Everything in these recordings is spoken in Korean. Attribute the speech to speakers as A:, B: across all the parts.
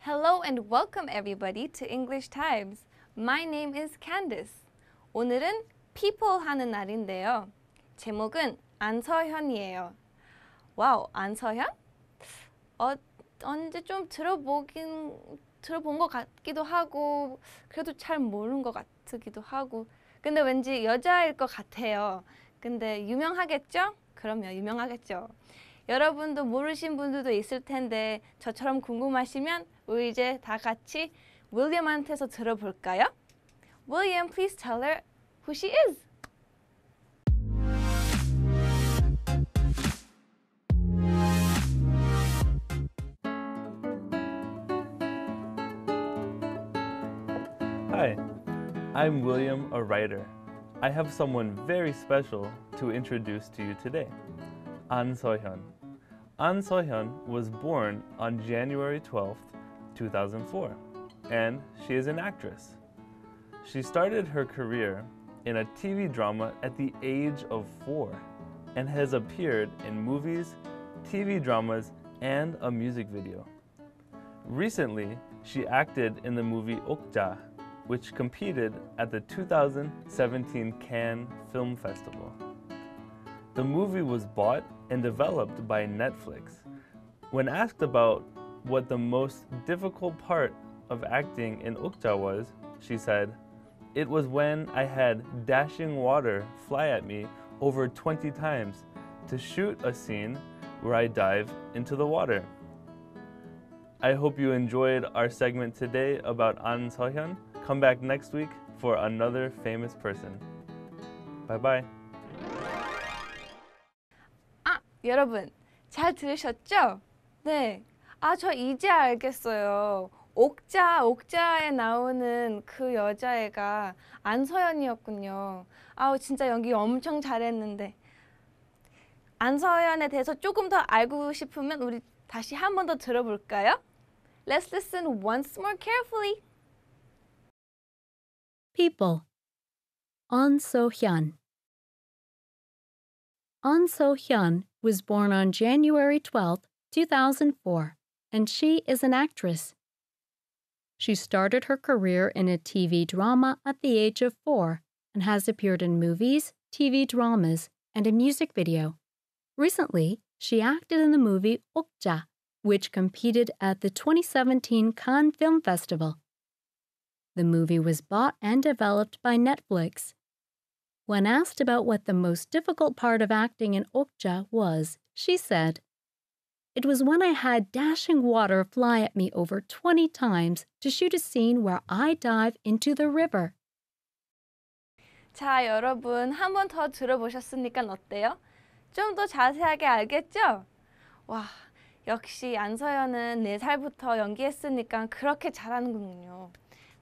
A: Hello and welcome everybody to English Times. My name is Candice. 오늘은 people 하는 날인데요. 제목은 안서현이에요. 와우, 안서현? 어, 언제 좀 들어보긴 들어본 것 같기도 하고 그래도 잘 모르는 것 같기도 하고 근데 왠지 여자일 것 같아요. 근데 유명하겠죠? 그럼요, 유명하겠죠. 여러분도 모르신 분들도 있을 텐데 저처럼 궁금하시면 우리 이제 다 같이 윌리엄한테서 들어볼까요? William, please tell her who she is.
B: Hi, I'm William, a writer. I have someone very special to introduce to you today An Sohyun. An Sohyun was born on January 12, 2004, and she is an actress. She started her career in a TV drama at the age of four and has appeared in movies, TV dramas, and a music video. Recently, she acted in the movie Okja, which competed at the 2017 Cannes Film Festival. The movie was bought and developed by Netflix. When asked about what the most difficult part of acting in Okja was, she said, It was when I had dashing water fly at me over 20 times to shoot a scene where I dive into the water. I hope you enjoyed our segment today about An Sohyun. Come back next week for another famous person. Bye bye.
A: 여러분 잘 들으셨죠? 네. 아, 저 이제 알겠어요. 옥자, 옥자에 나오는 그 여자애가 안서연이었군요. 아우, 진짜 연기 엄청 잘했는데. 안서연에 대해서 조금 더 알고 싶으면 우리 다시 한 번 더 들어볼까요? Let's listen once more carefully.
C: People. On So Hyun. On So Hyun was born on January 12, 2004, and she is an actress. She started her career in a TV drama at the age of four and has appeared in movies, TV dramas, and a music video. Recently, she acted in the movie Okja, which competed at the 2017 Cannes Film Festival. The movie was bought and developed by Netflix. When asked about what the most difficult part of acting in Okja was, she said, It was when I had dashing water fly at me over 20 times to shoot a scene where I dive into the river.
A: 자, 여러분 한 번 더 들어보셨으니까 어때요? 좀 더 자세하게 알겠죠? 와, 역시 안서연은 4살부터 연기했으니까 그렇게 잘하는군요.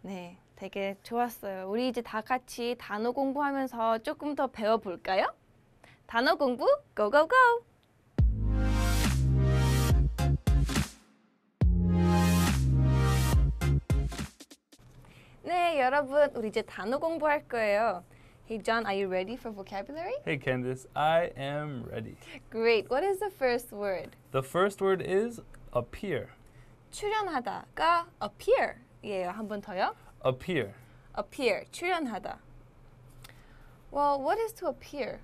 A: 네, 되게 좋았어요. 우리 이제 다 같이 단어 공부하면서 조금 더 배워볼까요? 단어 공부 고고고! 네, 여러분 우리 이제 단어 공부할 거예요. Hey John, are you ready for vocabulary?
B: Hey Candice, I am ready.
A: Great. What is the first word?
B: The first word is appear.
A: 출연하다가 appear이에요. 한 번 더요.
B: Appear.
A: appear, 출연하다. Well, what is to appear?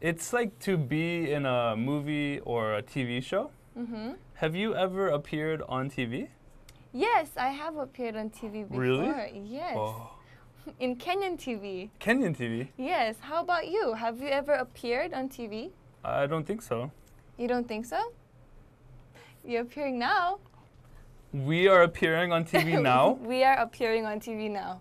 B: It's like to be in a movie or a TV show.
A: Mm-hmm.
B: Have you ever appeared on TV?
A: Yes, I have appeared on TV before.
B: Really?
A: Yes.
B: Oh.
A: In Kenyan TV.
B: Kenyan TV?
A: Yes. How about you? Have you ever appeared on TV?
B: I don't think so.
A: You don't think so? You're appearing now.
B: We are appearing on TV now.
A: we are appearing on TV now.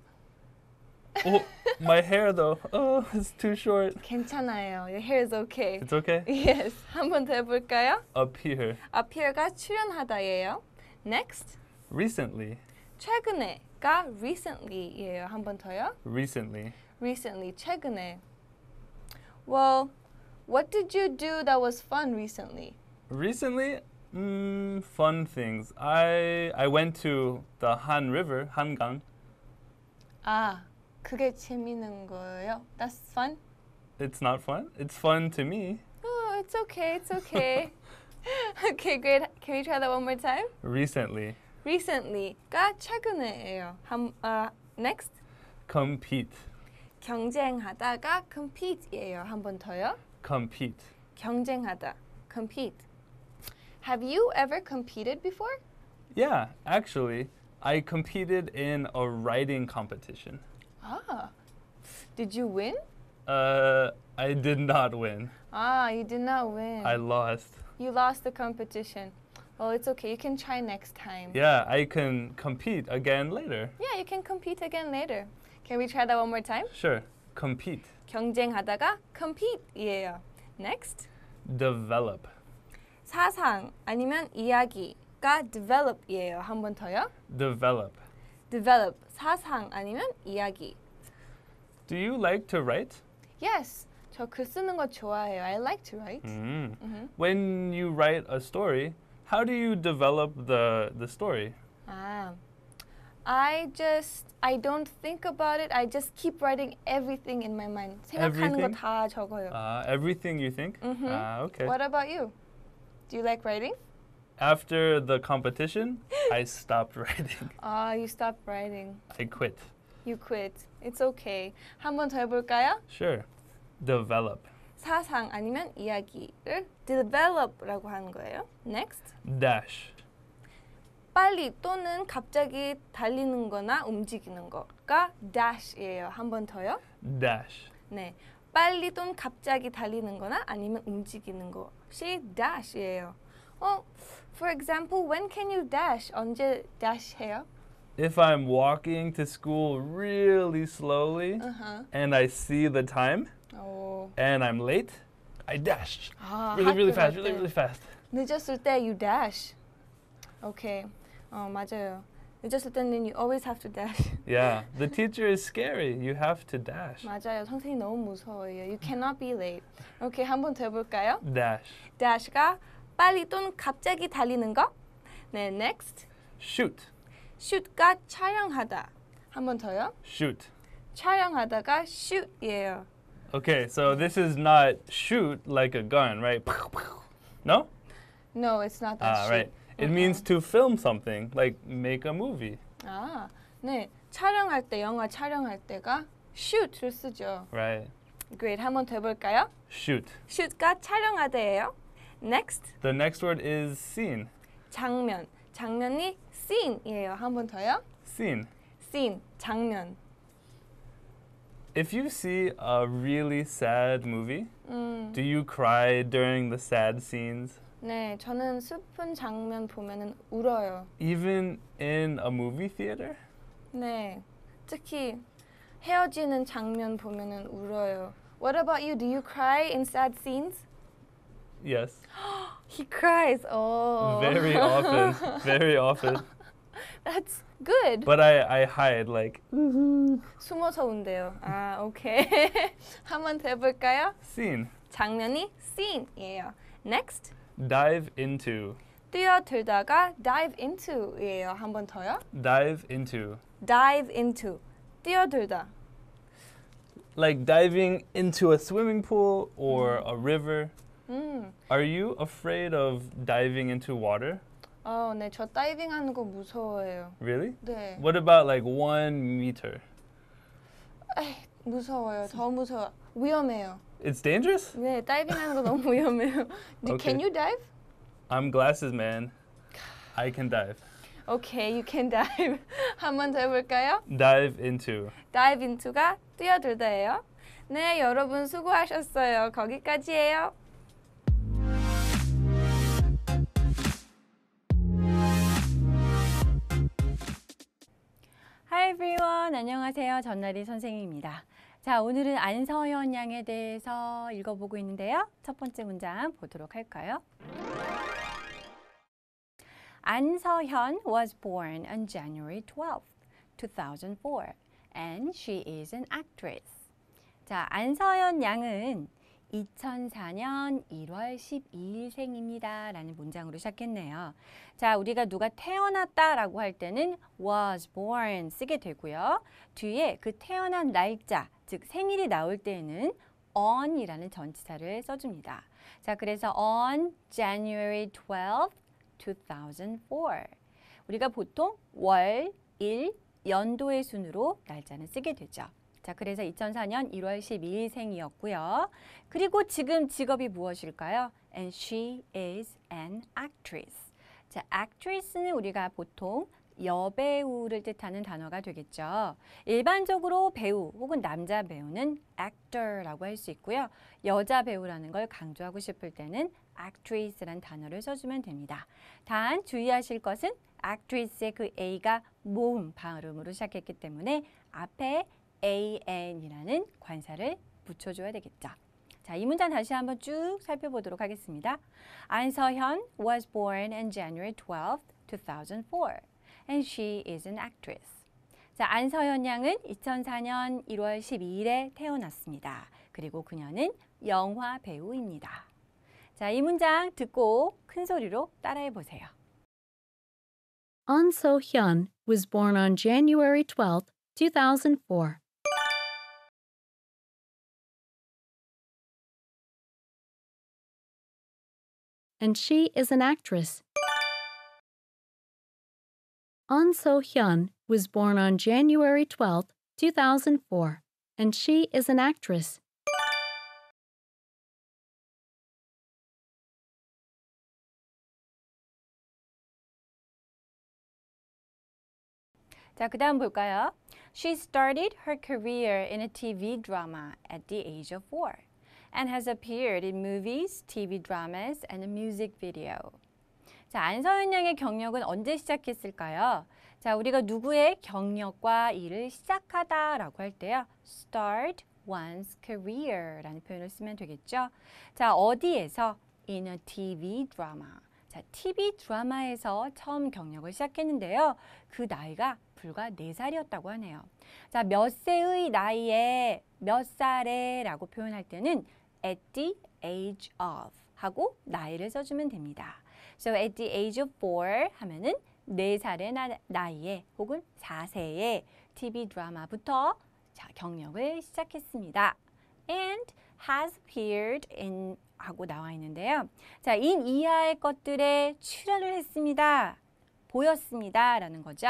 B: oh, my hair though. Oh, it's too short.
A: 괜찮아요. Your hair is okay.
B: It's okay.
A: Yes. 한 번 더 해볼까요?
B: Appear.
A: appear가 출연하다예요. Next.
B: Recently.
A: 최근에가 recently예요. 한 번 더요.
B: Recently.
A: recently, 최근에. Well, what did you do that was fun recently?
B: Recently, mm, fun things. I I went to the Han River, Hangang.
A: 아, 그게 재밌는 거예요. That's fun.
B: It's not fun. It's fun to me.
A: Oh, it's okay. It's okay. okay, great. Can we try that one more time?
B: Recently,
A: recently가 최근에예요. 한, 아, next.
B: compete,
A: 경쟁하다가 compete예요. 한 번 더요.
B: compete.
A: 경쟁하다. compete. Have you ever competed before?
B: Yeah, actually, I competed in a writing competition.
A: Ah. Did you win?
B: Uh, I did not win.
A: Ah, you did not win.
B: I lost.
A: you lost the competition. Well, it's okay. You can try next time.
B: Yeah, I can compete again later.
A: Yeah, you can compete again later. Can we try that one more time?
B: Sure. Compete,
A: 경쟁하다가 compete이에요. Next.
B: develop,
A: 사상 아니면 이야기가 develop이에요. 한 번 더요.
B: develop.
A: develop 사상 아니면 이야기.
B: Do you like to write?
A: Yes. 저 글 쓰는 거 좋아해요. I like to write.
B: Mm.
A: Mhm.
B: When you write a story, how do you develop the the story?
A: 아. I just I don't think about it. I just keep writing everything in my mind. 생각하는 거
B: Everything?
A: 다 적어요.
B: Uh, everything you think?
A: Mhm.
B: Ah, okay.
A: What about you? Do you like writing?
B: After the competition, I stopped writing.
A: Ah, you stopped writing.
B: I quit.
A: You quit. It's okay. 한 번 더 해볼까요?
B: Sure. Develop.
A: 사상 아니면 이야기를 develop라고 하는 거예요. Next.
B: Dash.
A: 빨리 또는 갑자기 달리는 거나 움직이는 거가 dash이에요. 한 번 더요.
B: Dash.
A: 네. 빨리 또는 갑자기 달리는 거나 아니면 움직이는 것 이 dash이에요. 어, for example, when can you dash? 언제 dash 해요?
B: If I'm walking to school really slowly
A: Uh-huh.
B: and I see the time
A: 오.
B: and I'm late, I dash.
A: 아,
B: Really, really
A: 학교
B: fast,
A: 갈
B: really,
A: 때
B: really fast.
A: 늦었을 때 you dash. 오케이. 어, 맞아요. 늦었을 때는 you always have to dash.
B: Yeah. The teacher is scary. You have to dash.
A: 맞아요. 선생님 너무 무서워요. You cannot be late. 오케이, 한 번 더 해볼까요?
B: Dash.
A: dash가 빨리 또는 갑자기 달리는 거. 네, next.
B: Shoot.
A: shoot가 촬영하다. 한 번 더요.
B: Shoot.
A: 촬영하다가 shoot이에요.
B: Okay, so this is not shoot like a gun, right? No?
A: No, it's not that
B: Ah,
A: shoot.
B: right. It means to film something, like make a movie,
A: 아, 네. 촬영할 때 영화 촬영할 때가 shoot를 쓰죠.
B: right?
A: Great. 한 번 더 해볼까요?
B: Shoot.
A: shoot가 촬영하다예요. Next.
B: The next word is scene.
A: 장면. 장면이 scene이에요. 한 번 더요.
B: Scene.
A: scene. 장면.
B: If you see a really sad movie,
A: 음,
B: do you cry during the sad scenes?
A: 네. 저는 슬픈 장면 보면은 울어요.
B: Even in a movie theater?
A: 네. 특히 헤어지는 장면 보면은 울어요. What about you? Do you cry in sad scenes?
B: Yes.
A: He cries. Oh.
B: Very often. Very often.
A: That's good.
B: But I, I hide, like,
A: 숨어서 운대요. 아, 오케이. 한번 더 해볼까요?
B: scene.
A: 장면이 scene이에요. Next.
B: Dive into.
A: 뛰어들다가 dive into이에요. 한 번 더요.
B: Dive into.
A: dive into. 뛰어들다.
B: Like diving into a swimming pool or a river.
A: 음.
B: Are you afraid of diving into water?
A: 어, 네. 저 다이빙 하는 거 무서워해요.
B: Really?
A: 네.
B: What about like one meter?
A: 에이, 무서워요. 더 무서워. 위험해요.
B: It's dangerous?
A: 네, 다이빙 하는 거 너무 위험해요. Do- Can
B: Okay.
A: you dive?
B: I'm glasses man. I can dive.
A: Okay, you can dive. 한번 더 해볼까요?
B: Dive into.
A: dive into가 뛰어들다예요. 네, 여러분 수고하셨어요. 거기까지예요.
D: Hi everyone. 안녕하세요. 전나리 선생님입니다. 자, 오늘은 안서현 양에 대해서 읽어보고 있는데요. 첫 번째 문장 보도록 할까요? 안서현 was born on January 12th, 2004, and she is an actress. 자, 안서현 양은 2004년 1월 12일 생입니다. 라는 문장으로 시작했네요. 자, 우리가 누가 태어났다 라고 할 때는 was born 쓰게 되고요. 뒤에 그 태어난 날짜, 즉 생일이 나올 때에는 on이라는 전치사를 써줍니다. 자, 그래서 on January 12th, 2004. 우리가 보통 월, 일, 연도의 순으로 날짜는 쓰게 되죠. 자, 그래서 2004년 1월 12일 생이었고요. 그리고 지금 직업이 무엇일까요? And she is an actress. 자, actress는 우리가 보통 여배우를 뜻하는 단어가 되겠죠. 일반적으로 배우 혹은 남자 배우는 actor라고 할 수 있고요. 여자 배우라는 걸 강조하고 싶을 때는 actress라는 단어를 써주면 됩니다. 단 주의하실 것은 actress의 그 A가 모음 발음으로 시작했기 때문에 앞에 an이라는 관사를 붙여줘야 되겠죠. 자, 이 문장 다시 한번 쭉 살펴보도록 하겠습니다. 안서현 was born on January 12, 2004, and she is an actress. 자, 안서현 양은 2004년 1월 12일에 태어났습니다. 그리고 그녀는 영화 배우입니다. 자, 이 문장 듣고 큰 소리로 따라해 보세요.
C: An So-hyun was born on January 12, 2004. And she is an actress. An So-hyun was born on January 12, 2004. And she is an actress.
D: 자, 그 다음 볼까요? She started her career in a TV drama at the age of four And has appeared in movies, TV dramas, and music video. 자, 안서연 양의 경력은 언제 시작했을까요? 자, 우리가 누구의 경력과 일을 시작하다라고 할 때요. start one's career라는 표현을 쓰면 되겠죠. 자, 어디에서? in a TV drama. 자, TV 드라마에서 처음 경력을 시작했는데요. 그 나이가 불과 4살이었다고 하네요. 자, 몇 세의 나이에 몇 살에 라고 표현할 때는 at the age of 하고 나이를 써주면 됩니다. So at the age of 4 하면은 4살의 나, 나이에 혹은 4세의 TV 드라마부터 자, 경력을 시작했습니다. And has appeared in 하고 나와 있는데요. 자, in 이하의 것들에 출연을 했습니다. 보였습니다. 라는 거죠.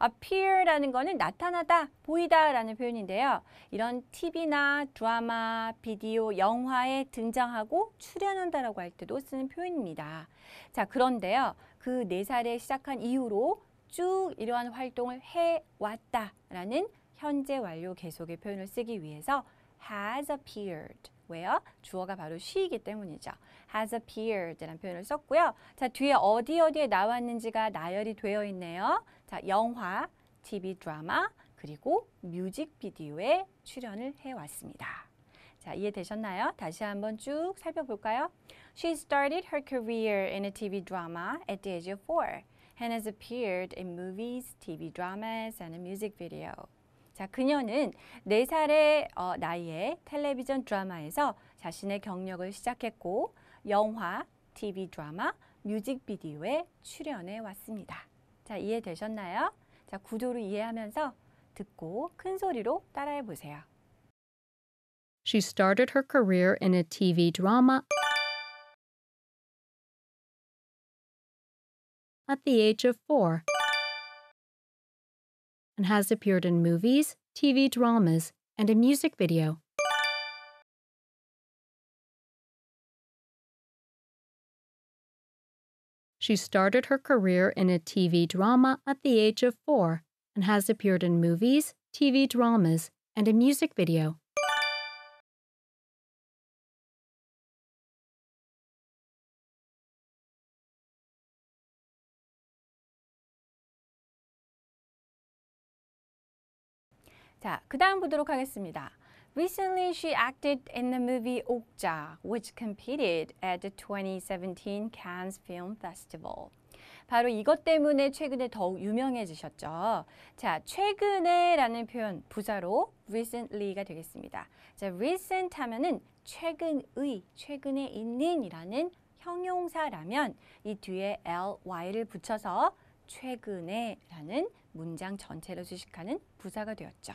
D: appear라는 거는 나타나다, 보이다 라는 표현인데요. 이런 TV나 드라마, 비디오, 영화에 등장하고 출연한다라고 할 때도 쓰는 표현입니다. 자, 그런데요. 그 4살에 시작한 이후로 쭉 이러한 활동을 해왔다라는 현재 완료 계속의 표현을 쓰기 위해서 has appeared 왜요? 주어가 바로 she이기 때문이죠. has appeared라는 표현을 썼고요. 자, 뒤에 어디 어디에 나왔는지가 나열이 되어 있네요. 자, 영화, TV 드라마, 그리고 뮤직비디오에 출연을 해왔습니다. 자, 이해되셨나요? 다시 한번 쭉 살펴볼까요? She started her career in a TV drama at the age of four and has appeared in movies, TV dramas, and a music video. 자, 그녀는 4살의 어, 나이에 텔레비전 드라마에서 자신의 경력을 시작했고 영화, TV 드라마, 뮤직비디오에 출연해 왔습니다. 자, 이해되셨나요? 자, 구조를 이해하면서 듣고 큰 소리로 따라해 보세요.
C: She started her career in a TV drama at the age of four and has appeared in movies, TV dramas, and a music video. She started her career in a TV drama at the age of four and has appeared in movies, TV dramas, and a music video.
D: 자, 그 다음 보도록 하겠습니다. Recently, she acted in the movie 옥자, which competed at the 2017 Cannes Film Festival. 바로 이것 때문에 최근에 더욱 유명해지셨죠. 자, 최근에라는 표현 부사로 recently가 되겠습니다. 자, recent 하면은 최근의, 최근에 있는이라는 형용사라면 이 뒤에 ly를 붙여서 최근에라는 문장 전체를 수식하는 부사가 되었죠.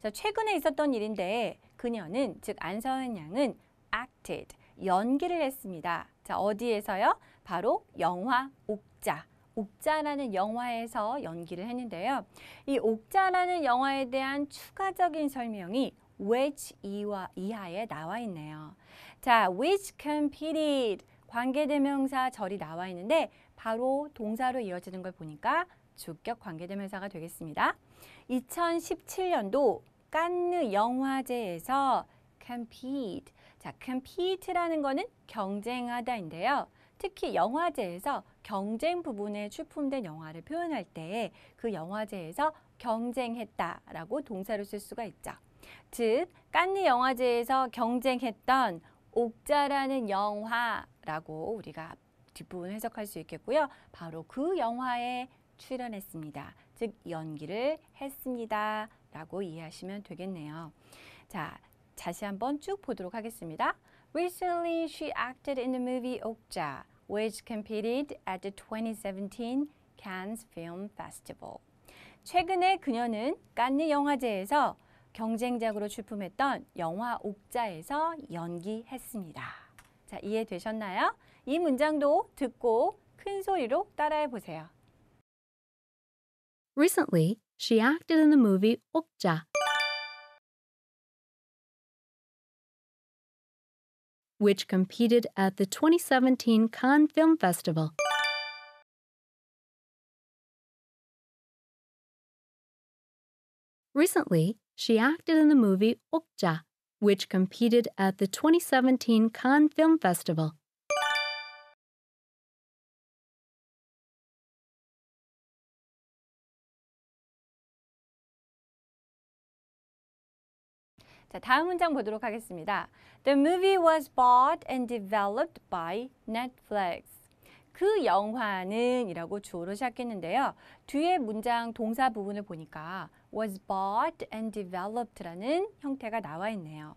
D: 자, 최근에 있었던 일인데 그녀는 즉 안서연 양은 acted 연기를 했습니다. 자, 어디에서요? 바로 영화 옥자 옥자라는 영화에서 연기를 했는데요. 이 옥자라는 영화에 대한 추가적인 설명이 which 이와 이하에 나와 있네요. 자, which competed 관계대명사 절이 나와 있는데 바로 동사로 이어지는 걸 보니까 주격 관계대명사가 되겠습니다. 2017년도 깐느 영화제에서 compete 자, compete라는 거는 경쟁하다인데요. 특히 영화제에서 경쟁 부분에 출품된 영화를 표현할 때 그 영화제에서 경쟁했다라고 동사로 쓸 수가 있죠. 즉, 깐느 영화제에서 경쟁했던 옥자라는 영화라고 우리가 뒷부분 해석할 수 있겠고요. 바로 그 영화에 출연했습니다. 즉, 연기를 했습니다. 라고 이해하시면 되겠네요. 자, 다시 한번 쭉 보도록 하겠습니다. Recently, she acted in the movie Okja, which competed at the 2017 Cannes Film Festival. 최근에 그녀는 깐느 영화제에서 경쟁작으로 출품했던 영화 옥자에서 연기했습니다. 자, 이해되셨나요? 이 문장도 듣고 큰 소리로 따라해 보세요.
C: Recently, she acted in the movie Okja, which competed at the 2017 Cannes Film Festival. Recently, she acted in the movie Okja, which competed at the 2017 Cannes Film Festival.
D: 자, 다음 문장 보도록 하겠습니다. The movie was bought and developed by Netflix. 그 영화는 이라고 주어로 시작했는데요. 뒤에 문장 동사 부분을 보니까 was bought and developed라는 형태가 나와 있네요.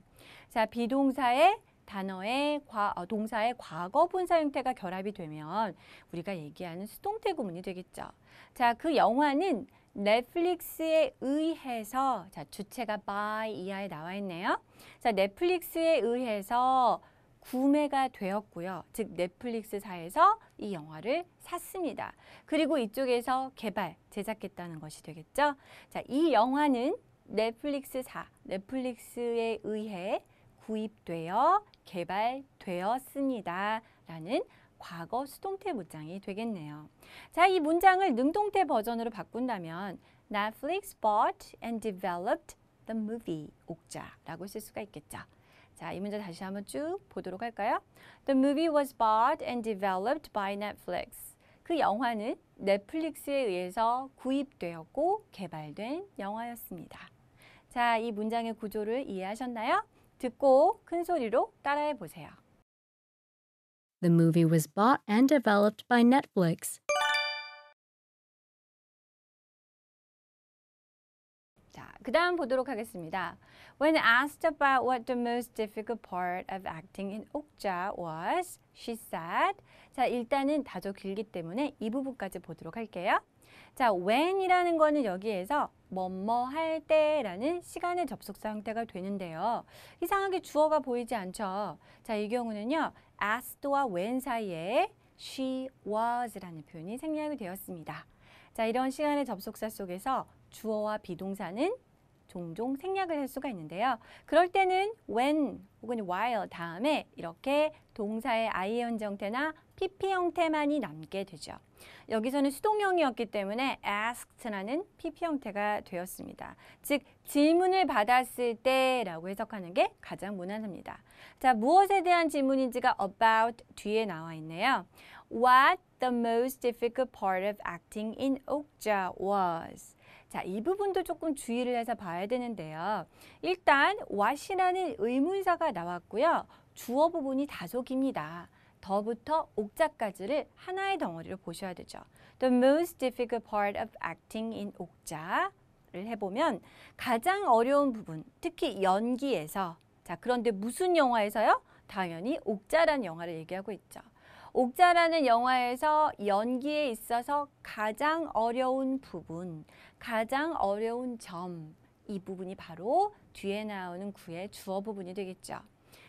D: 자, 비동사의 단어의 과, 어, 동사의 과거 분사 형태가 결합이 되면 우리가 얘기하는 수동태 구문이 되겠죠. 자, 그 영화는 넷플릭스에 의해서 자, 주체가 by 이하에 나와 있네요. 자, 넷플릭스에 의해서 구매가 되었고요. 즉 넷플릭스사에서 이 영화를 샀습니다. 그리고 이쪽에서 개발, 제작했다는 것이 되겠죠. 자, 이 영화는 넷플릭스사, 넷플릭스에 의해 구입되어 개발되었습니다. 라는 과거 수동태 문장이 되겠네요. 자, 이 문장을 능동태 버전으로 바꾼다면 Netflix bought and developed the movie 옥자라고 쓸 수가 있겠죠. 자, 이 문제 다시 한번 쭉 보도록 할까요? The movie was bought and developed by Netflix. 그 영화는 넷플릭스에 의해서 구입되었고 개발된 영화였습니다. 자, 이 문장의 구조를 이해하셨나요? 듣고 큰 소리로 따라해 보세요.
C: The movie was bought and developed by Netflix.
D: 자, 그 다음 보도록 하겠습니다. When asked about what the most difficult part of acting in Okja was, she said. 자, 일단은 다소 길기 때문에 이 부분까지 보도록 할게요. 자, when이라는 거는 여기에서 뭐뭐 할 때라는 시간의 접속사 형태가 되는데요. 이상하게 주어가 보이지 않죠. 자, 이 경우는요. Asked와 when 사이에 she was라는 표현이 생략이 되었습니다. 자, 이런 시간의 접속사 속에서 주어와 비동사는 종종 생략을 할 수가 있는데요. 그럴 때는 when 혹은 while 다음에 이렇게 동사의 ing 형태나 pp 형태만이 남게 되죠. 여기서는 수동형이었기 때문에 asked라는 pp 형태가 되었습니다. 즉 질문을 받았을 때라고 해석하는 게 가장 무난합니다. 자, 무엇에 대한 질문인지가 about 뒤에 나와 있네요. What the most difficult part of acting in Okja was. 자, 이 부분도 조금 주의를 해서 봐야 되는데요. 일단 what이라는 의문사가 나왔고요. 주어 부분이 다소 깁니다. 더부터 옥자까지를 하나의 덩어리로 보셔야 되죠. The most difficult part of acting in 옥자 를 해보면 가장 어려운 부분, 특히 연기에서 자 그런데 무슨 영화에서요? 당연히 옥자라는 영화를 얘기하고 있죠. 옥자라는 영화에서 연기에 있어서 가장 어려운 부분, 가장 어려운 점, 이 부분이 바로 뒤에 나오는 구의 주어 부분이 되겠죠.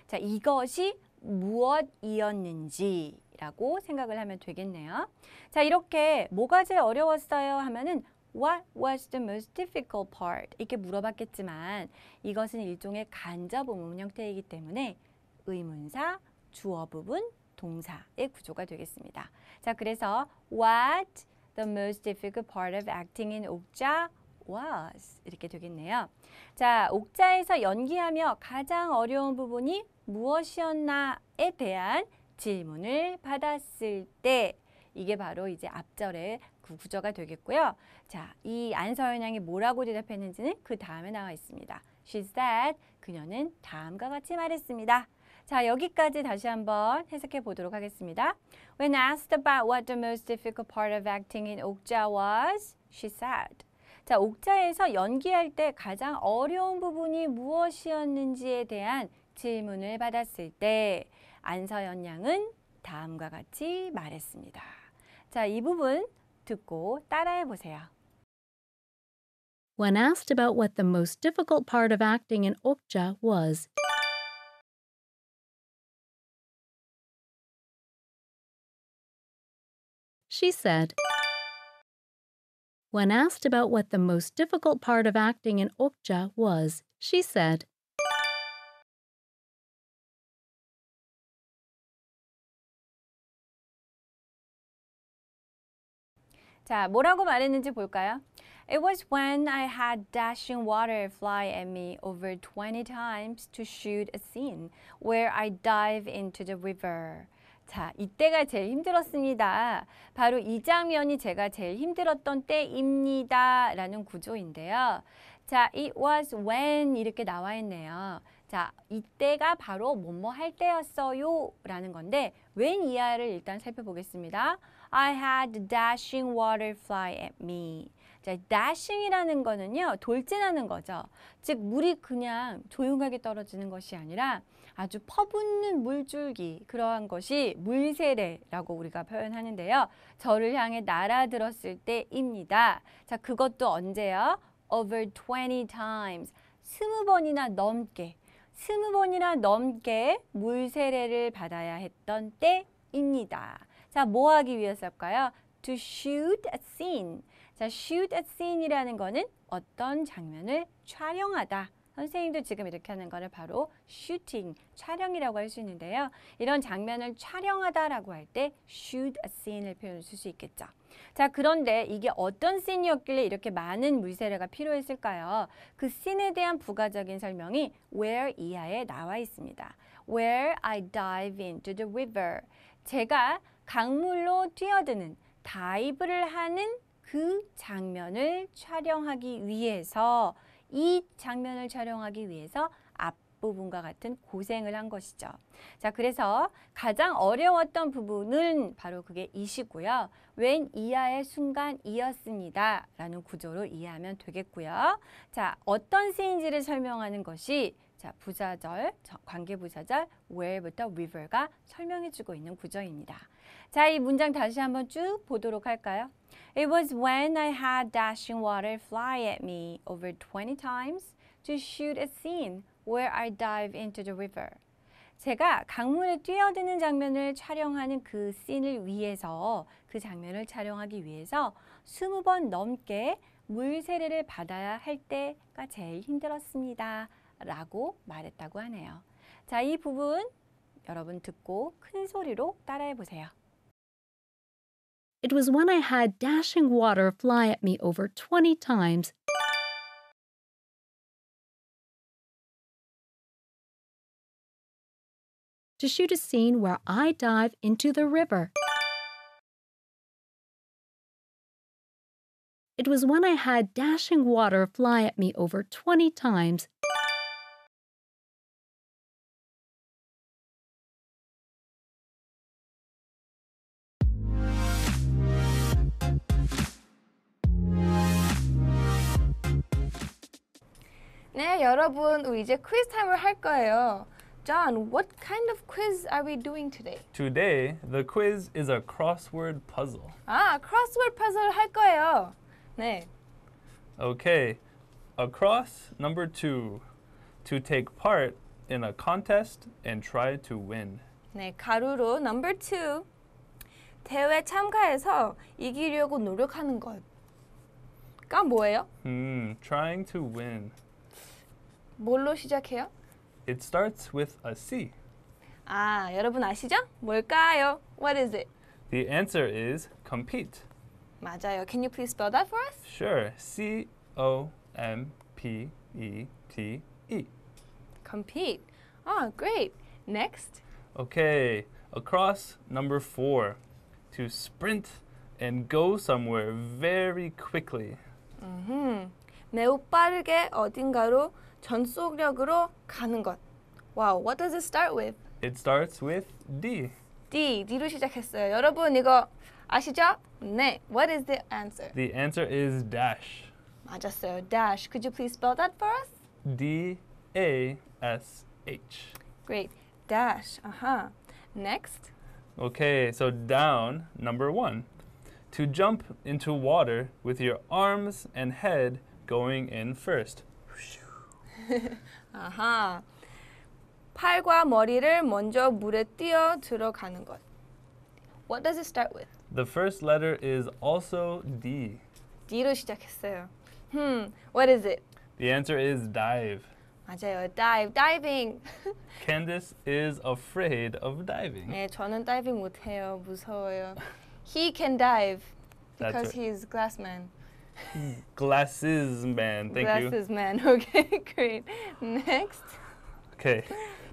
D: 자, 이것이 무엇이었는지 라고 생각을 하면 되겠네요. 자, 이렇게 뭐가 제일 어려웠어요 하면은 What was the most difficult part? 이렇게 물어봤겠지만 이것은 일종의 간접 의문 형태이기 때문에 의문사, 주어 부분, 동사의 구조가 되겠습니다. 자, 그래서 What the most difficult part of acting in 옥자 was 이렇게 되겠네요. 자, 옥자에서 연기하며 가장 어려운 부분이 무엇이었나에 대한 질문을 받았을 때 이게 바로 이제 앞절의 그 구조가 되겠고요. 자, 이 안서연 양이 뭐라고 대답했는지는 그 다음에 나와 있습니다. She said 그녀는 다음과 같이 말했습니다. 자, 여기까지 다시 한번 해석해 보도록 하겠습니다. When asked about what the most difficult part of acting in 옥자 was, she said. 자, 옥자에서 연기할 때 가장 어려운 부분이 무엇이었는지에 대한 질문을 받았을 때 안서연 양은 다음과 같이 말했습니다. 자, 이 부분 듣고 따라해 보세요.
C: When asked about what the most difficult part of acting in Okja was, she said, When asked about what the most difficult part of acting in Okja was, she said,
D: 자, 뭐라고 말했는지 볼까요? It was when I had dashing water fly at me over 20 times to shoot a scene where I dive into the river. 자, 이때가 제일 힘들었습니다. 바로 이 장면이 제가 제일 힘들었던 때입니다. 라는 구조인데요. 자, it was when 이렇게 나와 있네요. 자, 이때가 바로 뭐뭐 할 때였어요. 라는 건데, when 이하를 일단 살펴보겠습니다. I had dashing water fly at me. 자, dashing이라는 거는요, 돌진하는 거죠. 즉, 물이 그냥 조용하게 떨어지는 것이 아니라 아주 퍼붓는 물줄기, 그러한 것이 물세례라고 우리가 표현하는데요. 저를 향해 날아들었을 때입니다. 자, 그것도 언제요? Over 20 times. 스무 번이나 넘게, 스무 번이나 넘게 물세례를 받아야 했던 때입니다. 자, 뭐 하기 위해서일까요? To shoot a scene. 자, shoot a scene이라는 거는 어떤 장면을 촬영하다. 선생님도 지금 이렇게 하는 거를 바로 shooting, 촬영이라고 할 수 있는데요. 이런 장면을 촬영하다라고 할 때 shoot a scene을 표현을 쓸 수 있겠죠. 자, 그런데 이게 어떤 씬이었길래 이렇게 많은 물세례가 필요했을까요? 그 씬에 대한 부가적인 설명이 where 이하에 나와 있습니다. Where I dive into the river. 제가 강물로 뛰어드는 다이브를 하는 그 장면을 촬영하기 위해서 이 장면을 촬영하기 위해서 앞부분과 같은 고생을 한 것이죠. 자, 그래서 가장 어려웠던 부분은 바로 그게 이시고요. 웬 이하의 순간이었습니다. 라는 구조로 이해하면 되겠고요. 자, 어떤 시인지를 설명하는 것이 자, 부사절, 관계 부사절 where부터 river가 설명해주고 있는 구조입니다. 자, 이 문장 다시 한번 쭉 보도록 할까요? It was when I had dashing water fly at me over 20 times to shoot a scene where I dive into the river. 제가 강물에 뛰어드는 장면을 촬영하는 그 씬을 위해서 그 장면을 촬영하기 위해서 20번 넘게 물 세례를 받아야 할 때가 제일 힘들었습니다. 라고 말했다고 하네요. 자, 이 부분 여러분 듣고 큰 소리로 따라해 보세요.
C: It was when I had dashing water fly at me over 20 times to shoot a scene where I dive into the river. It was when I had dashing water fly at me over 20 times
A: 네, 여러분, 우리 이제 퀴즈 타임을 할 거예요. John, what kind of quiz are we doing today?
B: Today, the quiz is a crossword puzzle.
A: 아, crossword puzzle 할 거예요. 네.
B: Okay, across number two, to take part in a contest and try to win.
A: 네, 가루로 number two. 대회 참가해서 이기려고 노력하는 것가 뭐예요?
B: Hmm, trying to win.
A: 뭘로 시작해요?
B: It starts with a C.
A: 아, 여러분 아시죠? 뭘까요? What is it?
B: The answer is compete.
A: 맞아요. Can you please spell that for us?
B: Sure. C O M P E T E.
A: Compete. Ah, great. Next.
B: Okay, across number four. To sprint and go somewhere very quickly.
A: 음, 매우 빠르게 어딘가로 전속력으로 가는 것. Wow, what does it start with?
B: It starts with D.
A: D, D로 시작했어요. 여러분 이거 아시죠? 네. What is the answer?
B: The answer is dash.
A: 맞았어요. Dash. Could you please spell that for us?
B: D A S H.
A: Great. Dash. Uh-huh. Next.
B: Okay, so down, number one. To jump into water with your arms and head going in first.
A: 아하. 팔과 머리를 먼저 물에 뛰어 들어가는 것. What does it start with?
B: The first letter is also D.
A: D로 시작했어요. Hmm, what is it?
B: The answer is dive.
A: 맞아요. Dive, diving.
B: Candace is afraid of diving.
A: 네, 저는 다이빙 못해요. 무서워요. He can dive
B: That's
A: because
B: right.
A: he's glass man.
B: Glasses man, thank you.
A: Glasses man. Okay, great. Next.
B: Okay,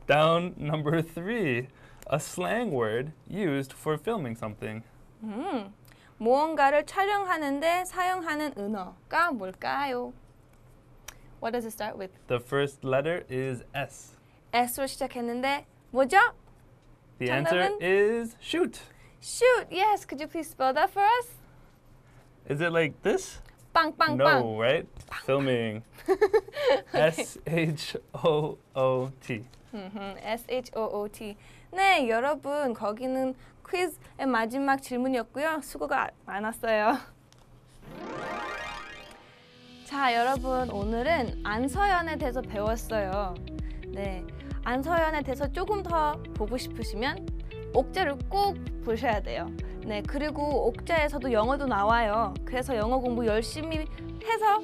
B: down number three. A slang word used for filming something.
A: 음, 무언가를 촬영하는데 사용하는 은어가 뭘까요? What does it start with?
B: The first letter is S.
A: S로 시작했는데 뭐죠?
B: The answer
A: 정답은?
B: is shoot.
A: Shoot. Yes. Could you please spell that for us?
B: Is it like this?
A: 빵빵빵.
B: No, right? Filming. S H O O T.
A: S H O O T. 네, 여러분 거기는 퀴즈의 마지막 질문이었고요. 수고가 많았어요. 자, 여러분 오늘은 안서연에 대해서 배웠어요. 네, 안서연에 대해서 조금 더 보고 싶으시면 옥자를 꼭 보셔야 돼요. 네, 그리고 옥자에서도 영어도 나와요. 그래서 영어 공부 열심히 해서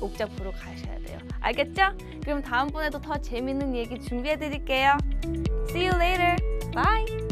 A: 옥자 보러 가셔야 돼요. 알겠죠? 그럼 다음번에도 더 재밌는 얘기 준비해 드릴게요. See you later. Bye.